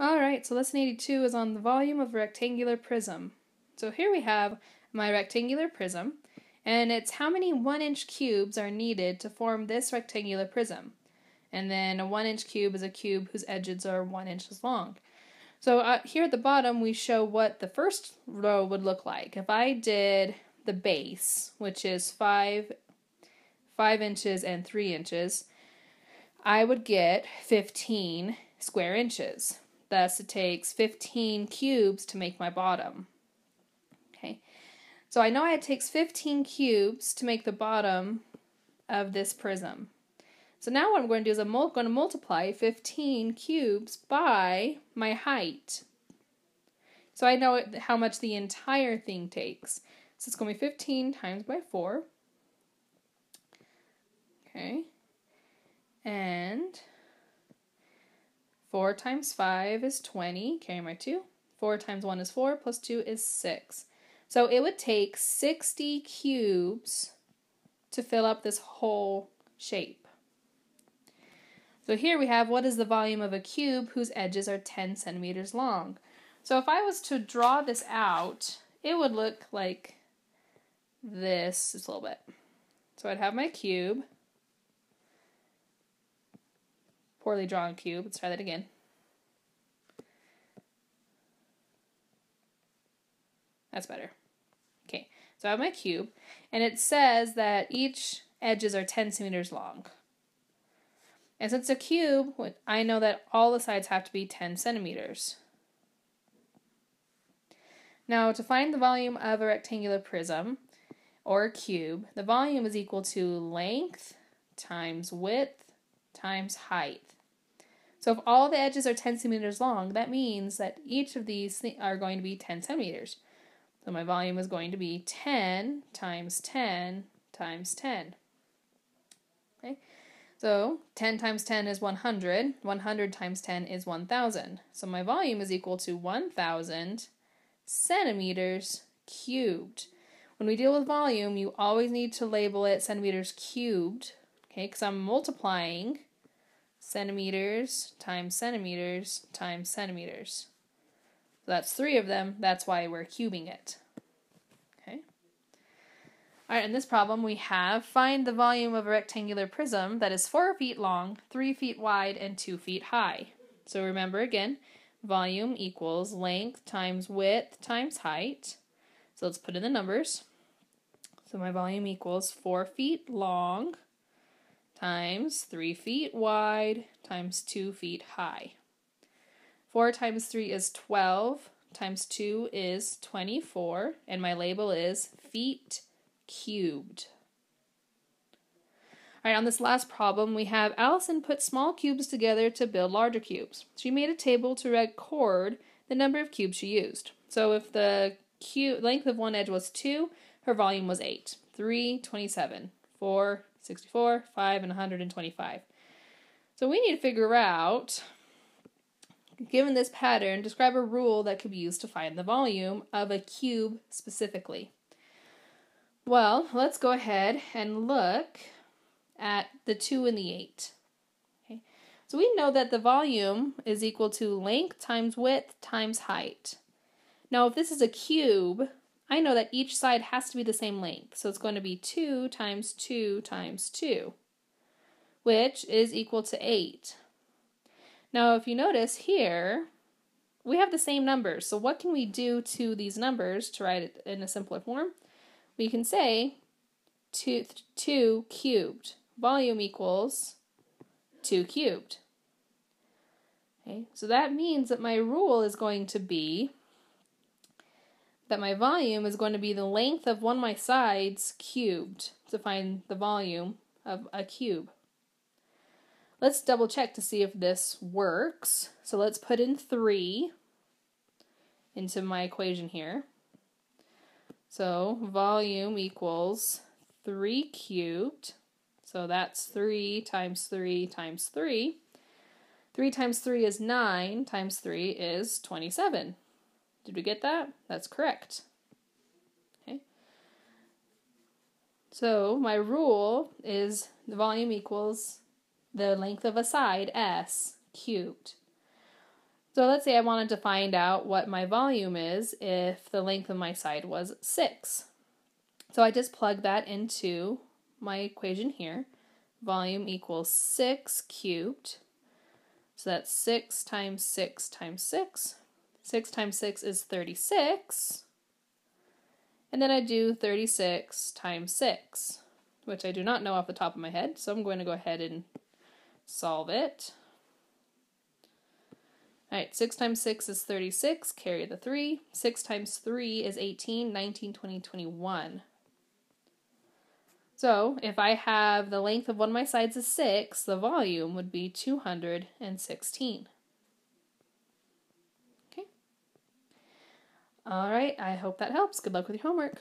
Alright, so lesson 82 is on the volume of a rectangular prism. So here we have my rectangular prism, and it's how many 1 inch cubes are needed to form this rectangular prism. And then a 1 inch cube is a cube whose edges are 1 inches long. So uh, here at the bottom we show what the first row would look like. If I did the base, which is 5, 5 inches and 3 inches, I would get 15 square inches. Thus, it takes 15 cubes to make my bottom. Okay, so I know it takes 15 cubes to make the bottom of this prism. So now what I'm going to do is I'm going to multiply 15 cubes by my height. So I know how much the entire thing takes. So it's going to be 15 times by 4. Okay. And 4 times 5 is 20, carry my 2. 4 times 1 is 4, plus 2 is 6. So it would take 60 cubes to fill up this whole shape. So here we have what is the volume of a cube whose edges are 10 centimeters long. So if I was to draw this out, it would look like this just a little bit. So I'd have my cube. Poorly drawn cube. Let's try that again. That's better. Okay, so I have my cube, and it says that each edges are 10 centimeters long. And since it's a cube, I know that all the sides have to be 10 centimeters. Now, to find the volume of a rectangular prism, or a cube, the volume is equal to length times width times height. So if all the edges are 10 centimeters long, that means that each of these are going to be 10 centimeters. So my volume is going to be 10 times 10 times 10. Okay, so 10 times 10 is 100. 100 times 10 is 1,000. So my volume is equal to 1,000 centimeters cubed. When we deal with volume, you always need to label it centimeters cubed, okay, because I'm multiplying centimeters times centimeters times centimeters. So that's three of them. That's why we're cubing it. Okay. All right, in this problem we have find the volume of a rectangular prism that is four feet long, three feet wide, and two feet high. So remember again, volume equals length times width times height. So let's put in the numbers. So my volume equals 4 feet long times 3 feet wide times 2 feet high. 4 times 3 is 12, times 2 is 24, and my label is feet cubed. All right, on this last problem, we have Allison put small cubes together to build larger cubes. She made a table to record the number of cubes she used. So if the cube length of one edge was 2, her volume was 8. 3, 27, 4, 64, 5, and 125. So we need to figure out, given this pattern, describe a rule that could be used to find the volume of a cube specifically. Well, let's go ahead and look at the 2 and the 8. Okay. So we know that the volume is equal to length times width times height. Now if this is a cube, I know that each side has to be the same length. So it's going to be 2 times 2 times 2, which is equal to 8. Now, if you notice here, we have the same numbers. So what can we do to these numbers to write it in a simpler form? We can say 2, 2 cubed. Volume equals 2 cubed. Okay, so that means that my rule is going to be that my volume is going to be the length of one of my sides cubed to find the volume of a cube. Let's double check to see if this works. So let's put in 3 into my equation here. So volume equals 3 cubed. So that's 3 times 3 times 3. 3 times 3 is 9, times 3 is 27. Did we get that? That's correct. Okay. So my rule is the volume equals the length of a side, S, cubed. So let's say I wanted to find out what my volume is if the length of my side was 6. So I just plug that into my equation here. Volume equals 6 cubed. So that's 6 times 6 times 6. 6 times 6 is 36. And then I do 36 times 6, which I do not know off the top of my head, so I'm going to go ahead and solve it. All right, 6 times 6 is 36, carry the 3. 6 times 3 is 18, 19, 20, 21. So if I have the length of one of my sides is 6, the volume would be 216. All right, I hope that helps. Good luck with your homework.